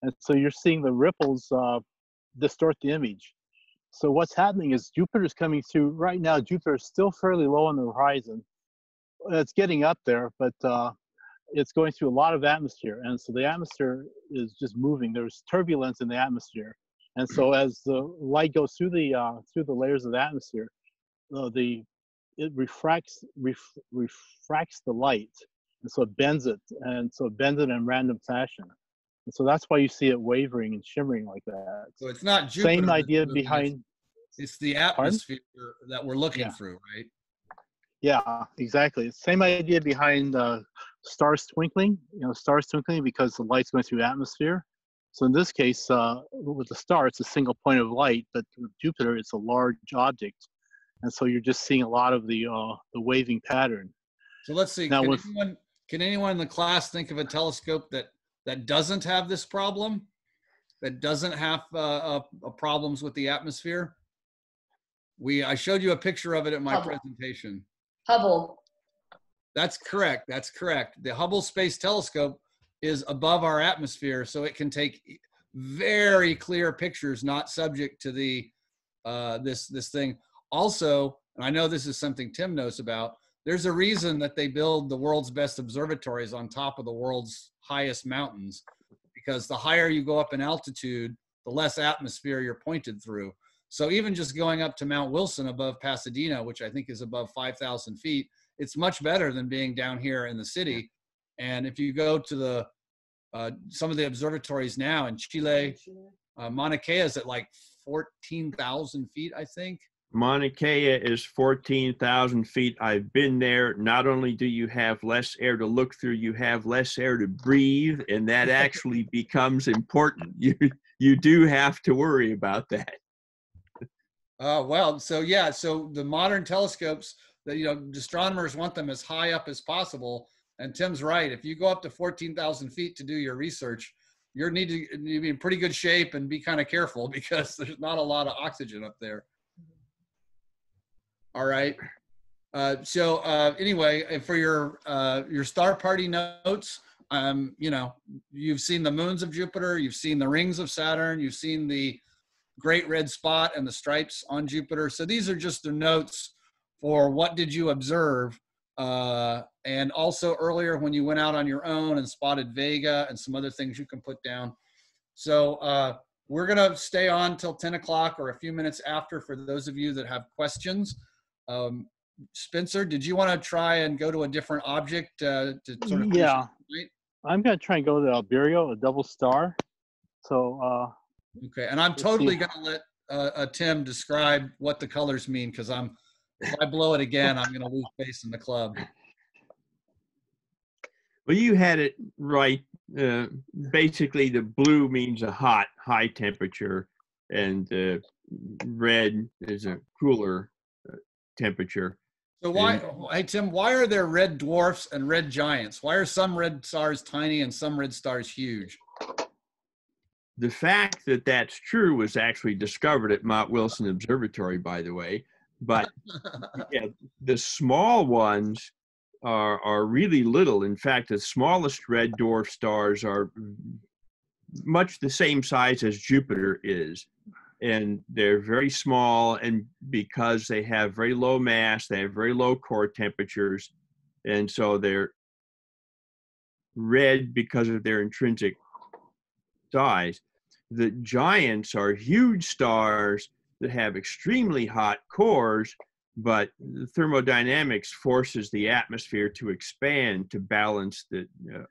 And so you're seeing the ripples uh, distort the image. So what's happening is Jupiter's coming through right now. Jupiter is still fairly low on the horizon. It's getting up there, but uh, it's going through a lot of atmosphere, and so the atmosphere is just moving. There's turbulence in the atmosphere, and so as the light goes through the uh, through the layers of the atmosphere, uh, the it refracts ref, refracts the light, and so it bends it, and so it bends it in random fashion, and so that's why you see it wavering and shimmering like that. So it's not Jupiter. Same idea it's- behind. It's the atmosphere that we're looking Yeah. through, right? Yeah, exactly. Same idea behind uh, stars twinkling. You know, stars twinkling because the light's going through the atmosphere. So in this case, uh, with the star, it's a single point of light, but with Jupiter, it's a large object, and so you're just seeing a lot of the uh, the waving pattern. So let's see. Now Can with- anyone, can anyone in the class think of a telescope that that doesn't have this problem? That doesn't have uh, uh, uh, problems with the atmosphere? We I showed you a picture of it at my Hubble. presentation. Hubble. That's correct. That's correct. The Hubble Space Telescope is above our atmosphere, so it can take very clear pictures, not subject to the uh, this this thing. Also, and I know this is something Tim knows about. There's a reason that they build the world's best observatories on top of the world's highest mountains, because the higher you go up in altitude, the less atmosphere you're pointed through. So even just going up to Mount Wilson above Pasadena, which I think is above 5,000 feet, it's much better than being down here in the city. And if you go to the uh, some of the observatories now in Chile, uh, Mauna Kea is at like 14,000 feet, I think. Mauna Kea is 14,000 feet. I've been there. Not only do you have less air to look through, you have less air to breathe, and that actually becomes important. You, you do have to worry about that. Uh, well, so yeah, so the modern telescopes that you know astronomers want them as high up as possible. And Tim's right. If you go up to 14,000 feet to do your research, you need to, you need to be in pretty good shape and be kind of careful because there's not a lot of oxygen up there. All right. Uh, so uh, anyway, for your uh, your star party notes, um, you know, you've seen the moons of Jupiter, you've seen the rings of Saturn, you've seen the great red spot and the stripes on Jupiter. So these are just the notes for what did you observe. Uh, and also earlier when you went out on your own and spotted Vega and some other things you can put down. So uh, we're going to stay on till 10 o'clock or a few minutes after for those of you that have questions. Um, Spencer, did you want to try and go to a different object uh, to sort of Yeah. up the night? I'm gonna try and go to Albireo, a double star. So uh, Okay, and I'm totally gonna let uh, uh, Tim describe what the colors mean because I'm, if I blow it again, I'm gonna lose face in the club. Well, you had it right. Uh, basically, the blue means a hot, high temperature, and uh, red is a cooler temperature. So why, hey Tim, why are there red dwarfs and red giants? Why are some red stars tiny and some red stars huge? The fact that that's true was actually discovered at Mount Wilson Observatory, by the way. But yeah, the small ones are are really little. In fact, the smallest red dwarf stars are much the same size as Jupiter is, and they're very small. And because they have very low mass, they have very low core temperatures, and so they're red because of their intrinsic size. The giants are huge stars that have extremely hot cores, but the thermodynamics forces the atmosphere to expand to balance the uh,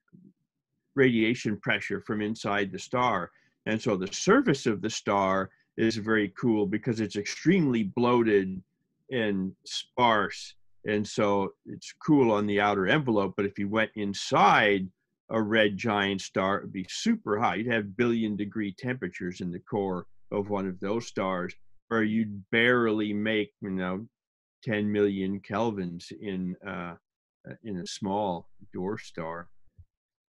radiation pressure from inside the star. And so the surface of the star is very cool because it's extremely bloated and sparse. And so it's cool on the outer envelope. But if you went inside a red giant star, it would be super hot. You'd have billion degree temperatures in the core of one of those stars, where you'd barely make, you know, 10 million kelvins in uh, in a small dwarf star.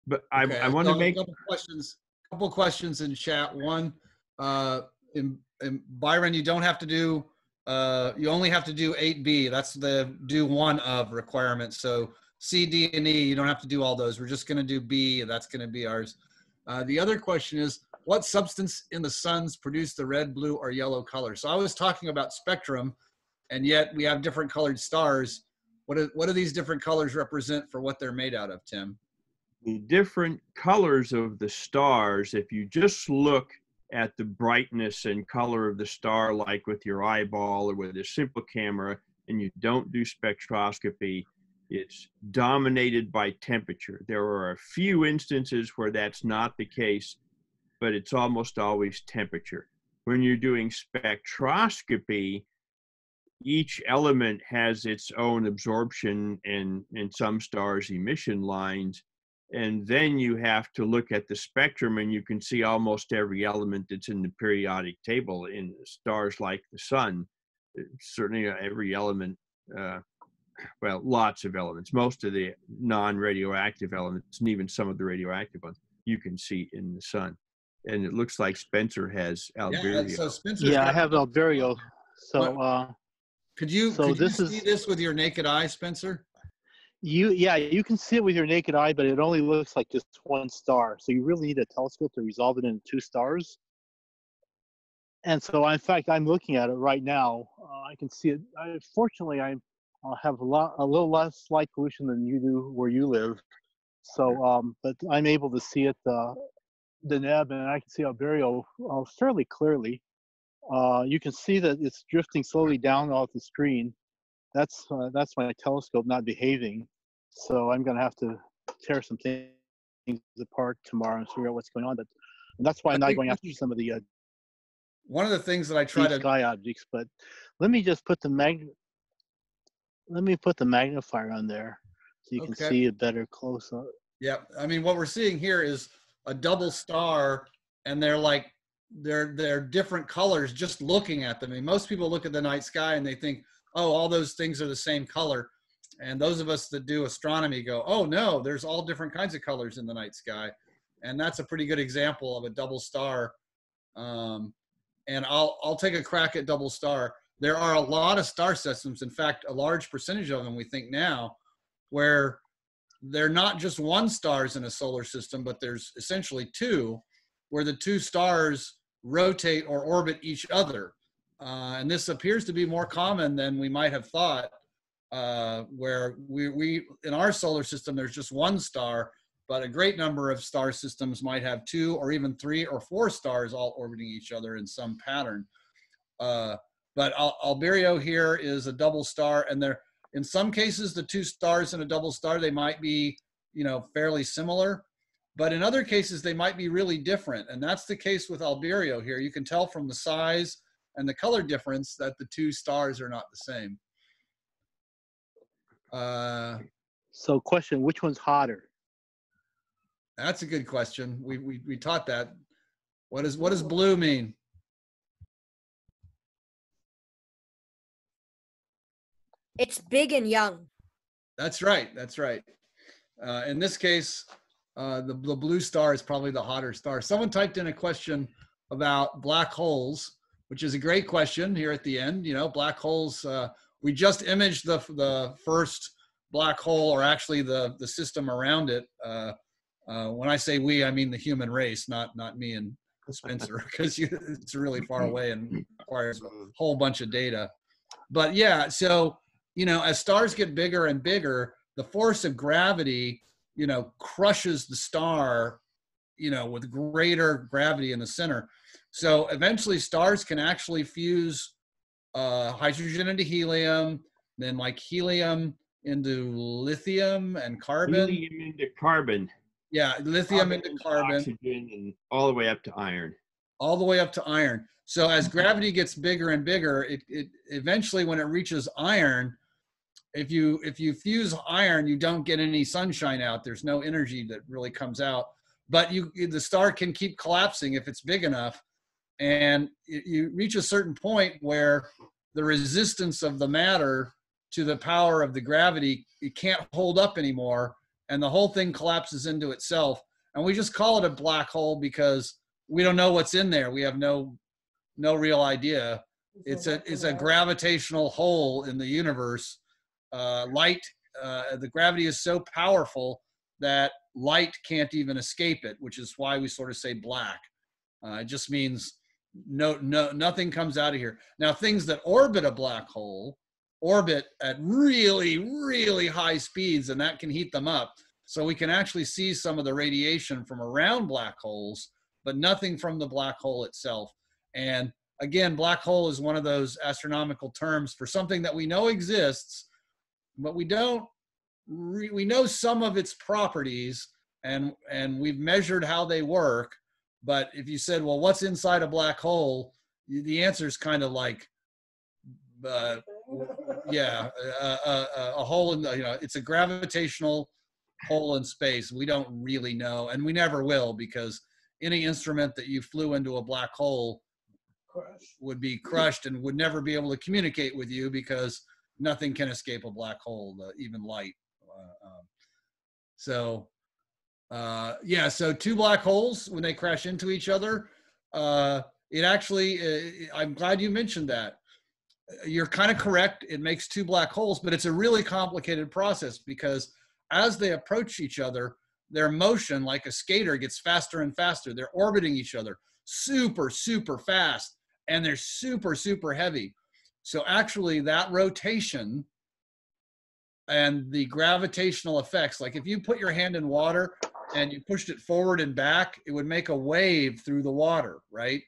But I, Okay, I want to so a make couple questions. Couple questions in chat. One, uh, in, in Byron, you don't have to do. Uh, you only have to do eight B. That's the do one of requirement. So C, D, and E. You don't have to do all those. We're just going to do B. and That's going to be ours. Uh, the other question is, what substance in the suns produce the red, blue, or yellow color? So I was talking about spectrum, and yet we have different colored stars. What do, what do these different colors represent for what they're made out of, Tim? the different colors of the stars, if you just look at the brightness and color of the star, like with your eyeball or with a simple camera, and you don't do spectroscopy, it's dominated by temperature. There are a few instances where that's not the case, but it's almost always temperature. When you're doing spectroscopy, each element has its own absorption and in some stars emission lines and then you have to look at the spectrum and you can see almost every element that's in the periodic table in stars like the sun. Uh, certainly uh, every element uh, well lots of elements. Most of the non-radioactive elements and even some of the radioactive ones you can see in the sun. And it looks like spencer has Albireo Yeah, Albireo so Spencer's Yeah, I have Albireo. So uh, Could you, So could you this see is- this with your naked eye, Spencer? You, yeah, you can see it with your naked eye, but it only looks like just one star. So you really need a telescope to resolve it into two stars. And so, in fact, I'm looking at it right now. Uh, I can see it. I, fortunately, I uh, have a lot, a little less light pollution than you do where you live. So, um, but I'm able to see it, uh, the neb, and I can see Albireo uh, fairly clearly. Uh, you can see that it's drifting slowly down off the screen. That's uh, that's my telescope not behaving. So I'm going to have to tear some things apart tomorrow and figure out what's going on. But that's why I'm not going after some of the uh, One of the things that I try to, sky objects. But let me just put the mag. Let me put the magnifier on there so you can see a better close up. yeah, I mean, what we're seeing here is a double star and they're like, they're, they're different colors just looking at them. I mean, most people look at the night sky and they think, oh, all those things are the same color. And those of us that do astronomy go, oh no, there's all different kinds of colors in the night sky. And that's a pretty good example of a double star. Um, and I'll, I'll take a crack at double star. There are a lot of star systems. In fact, a large percentage of them we think now where they're not just one stars in a solar system, but there's essentially two, where the two stars rotate or orbit each other. Uh, and this appears to be more common than we might have thought, uh, where we, we, in our solar system, there's just one star, but a great number of star systems might have two or even three or four stars all orbiting each other in some pattern. Uh, but Al- Albireo here is a double star, and they're in some cases the two stars in a double star they might be you know fairly similar but in other cases they might be really different and that's the case with Albireo here you can tell from the size and the color difference that the two stars are not the same uh, So, question: Which one's hotter? that's a good question we, we we taught that what is what does blue mean It's big and young. That's right. That's right. Uh, in this case, uh, the, the blue star is probably the hotter star. Someone typed in a question about black holes, which is a great question here at the end. You know, black holes, uh, we just imaged the, the first black hole, or actually the, the system around it. Uh, uh, when I say we, I mean the human race, not, not me and Spencer, because it's really far away and requires a whole bunch of data. But yeah, so you know, as stars get bigger and bigger, the force of gravity, you know, crushes the star, you know, with greater gravity in the center. So eventually, stars can actually fuse uh, hydrogen into helium, then like helium into lithium and carbon. Helium into carbon. Yeah, lithium into into carbon, Oxygen and all the way up to iron. all the way up to iron. So as gravity gets bigger and bigger, it, it eventually when it reaches iron, if you if you fuse iron, you don't get any sunshine out. There's no energy that really comes out. But you the star can keep collapsing if it's big enough, and you- reach a certain point where the resistance of the matter to the power of the gravity it can't hold up anymore, and the whole thing collapses into itself. And we just call it a black hole because we don't know what's in there. We have no no real idea. It's a it's a gravitational hole in the universe. Uh, light, uh, the gravity is so powerful that light can't even escape it, which is why we sort of say black. Uh, it just means no no nothing comes out of here. Now things that orbit a black hole orbit at really really high speeds, and that can heat them up. So we can actually see some of the radiation from around black holes, but nothing from the black hole itself. And again, black hole is one of those astronomical terms for something that we know exists, but we don't. We know some of its properties, and and we've measured how they work. But if you said, well, what's inside a black hole? The answer is kind of like, uh, yeah, a, a, a- a hole in the, you know, it's a gravitational hole in space. We don't really know, and we never will because any instrument that you flew into a black hole Crush. would be crushed and would never be able to communicate with you because nothing can escape a black hole, even light. Uh, um, so, uh, yeah, so two black holes when they crash into each other, uh, it actually, uh, I'm glad you mentioned that. You're kind of correct. It makes two black holes, but it's a really complicated process because as they approach each other, their motion, like a skater, gets faster and faster. They're orbiting each other super, super fast, and they're super, super heavy. So actually, that rotation and the gravitational effects, like if you put your hand in water and you pushed it forward and back, it would make a wave through the water, right?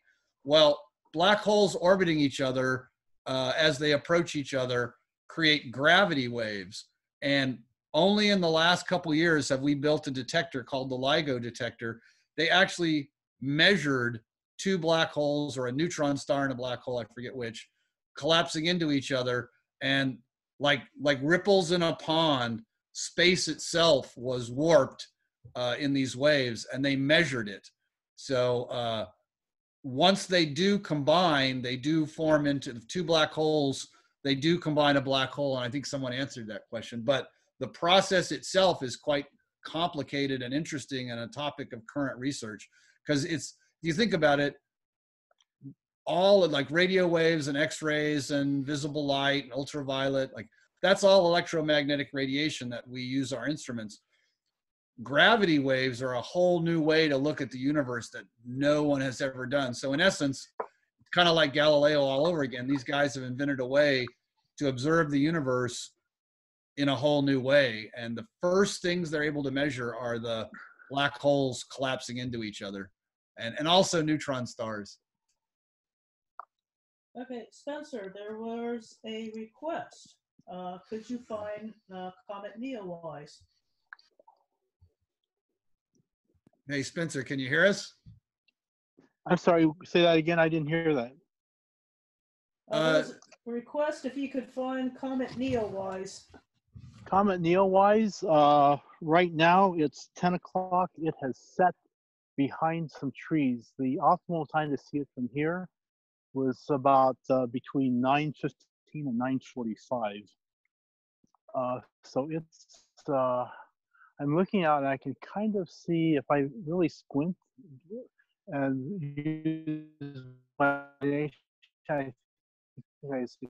Well, black holes orbiting each other uh, as they approach each other create gravity waves. And only in the last couple years have we built a detector called the LIGO detector. They actually measured two black holes or a neutron star and a black hole, I forget which, collapsing into each other. And like like ripples in a pond, space itself was warped uh, in these waves, and they measured it. So uh, once they do combine, they do form into two black holes. They do combine a black hole, and I think someone answered that question. But the process itself is quite complicated and interesting, and a topic of current research because it's you think about it all like radio waves and x-rays and visible light and ultraviolet like that's all electromagnetic radiation that we use our instruments gravity waves are a whole new way to look at the universe that no one has ever done so in essence kind of like galileo all over again these guys have invented a way to observe the universe in a whole new way and the first things they're able to measure are the black holes collapsing into each other and, and also neutron stars Okay, Spencer, there was a request. Uh, could you find uh, Comet Neowise? Hey, Spencer, can you hear us? I'm sorry, say that again. I didn't hear that. Uh, there a request if you could find Comet Neowise. Comet Neowise, uh, right now it's 10 o'clock. It has set behind some trees. The optimal time to see it from here was about uh, between 9.15 and 9.45. Uh, so it's, uh, I'm looking out and I can kind of see if I really squint and use my I see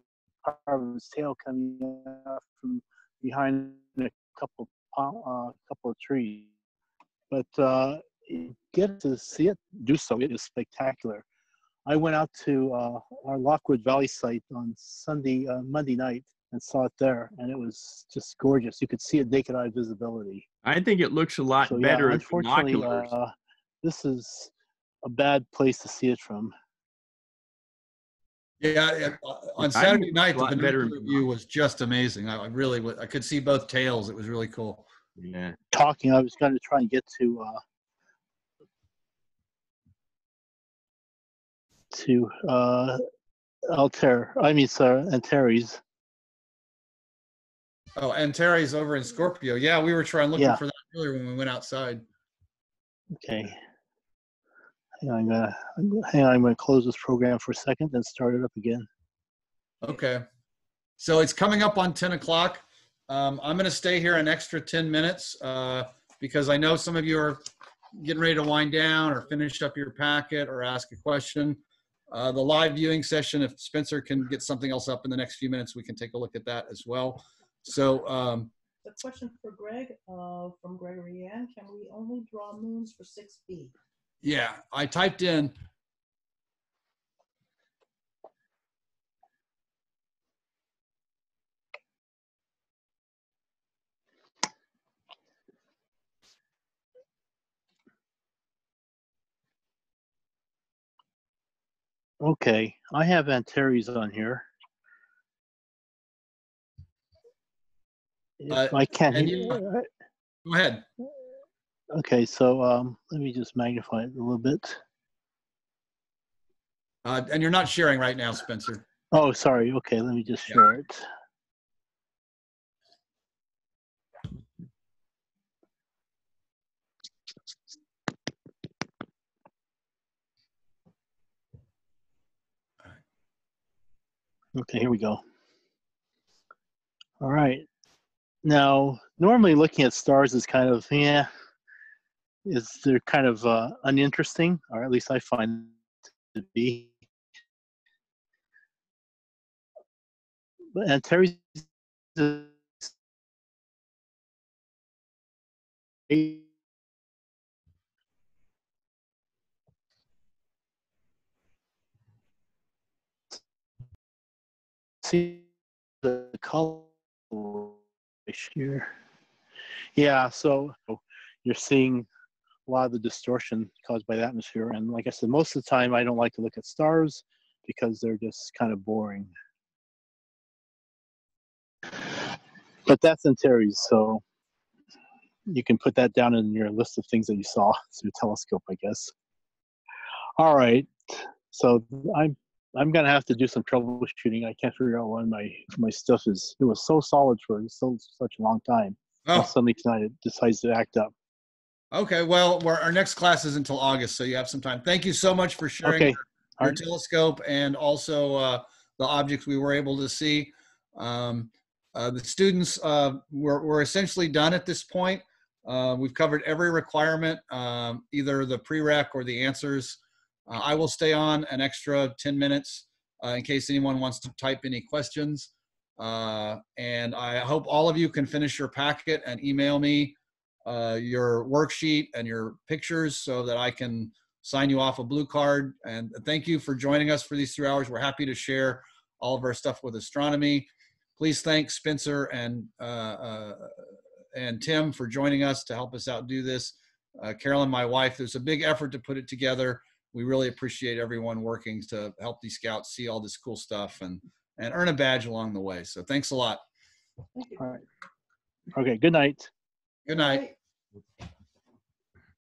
his tail coming out from behind a couple uh, couple of trees. But uh, get to see it do so. It is spectacular. I went out to uh, our Lockwood Valley site on Sunday, uh, Monday night, and saw it there, and it was just gorgeous. You could see it naked eye visibility. I think it looks a lot So yeah, better with unfortunately, uh, this is a bad place to see it from. Yeah, yeah, uh, on I'm Saturday night, the lot better binocular view was just amazing. I I really, wa- I could see both tails. It was really cool. Yeah. Talking, I was going to try and get to uh, to uh, Altair. I mean, sir, Antares. Oh, Antares over in Scorpio. Yeah, we were trying looking Yeah. for that earlier when we went outside. Okay. Hang on, I'm gonna, hang on, I'm gonna close this program for a second, and start it up again. Okay. So it's coming up on 10 o'clock. Um, I'm going to stay here an extra 10 minutes uh, because I know some of you are getting ready to wind down or finish up your packet or ask a question. Uh, the live viewing session, if Spencer can get something else up in the next few minutes, we can take a look at that as well. So, um, The question for Greg, uh, from Gregory Ann, can we only draw moons for six B? yeah, I typed in Okay, I have Antares on here. If Uh, I can't. you- Go ahead. Okay, so um, let me just magnify it a little bit. Uh, and you're not sharing right now, Spencer. Oh, sorry. Okay, let me just Yeah. share it. Okay, here we go. All right. Now, normally looking at stars is kind of, yeah, is they're kind of uh, uninteresting, or at least I find to be. Antares see the color here. Yeah, so you're seeing a lot of the distortion caused by the atmosphere. And like I said, most of the time I don't like to look at stars because they're just kind of boring. But that's in Antares, so you can put that down in your list of things that you saw through telescope, I guess. All right, so I'm I'm gonna have to do some troubleshooting. I can't figure out why my my stuff is. It was so solid for so such a long time. Oh, Suddenly tonight it decides to act up. okay. Well, we're, our next class is until August, so you have some time. Thank you so much for sharing Okay, your right. telescope and also uh, the objects we were able to see. Um, uh, the students uh, were, were essentially done at this point. Uh, we've covered every requirement, um, either the prereq or the answers. Uh, I will stay on an extra 10 minutes uh, in case anyone wants to type any questions. Uh, and I hope all of you can finish your packet and email me uh, your worksheet and your pictures so that I can sign you off a blue card. And thank you for joining us for these three hours. We're happy to share all of our stuff with astronomy. Please thank Spencer and uh, uh, and Tim for joining us to help us out do this. Carolyn, my wife, there's a big effort to put it together. We really appreciate everyone working to help these scouts see all this cool stuff and and earn a badge along the way. So thanks a lot. All right. Okay. Good night. Good night. Right.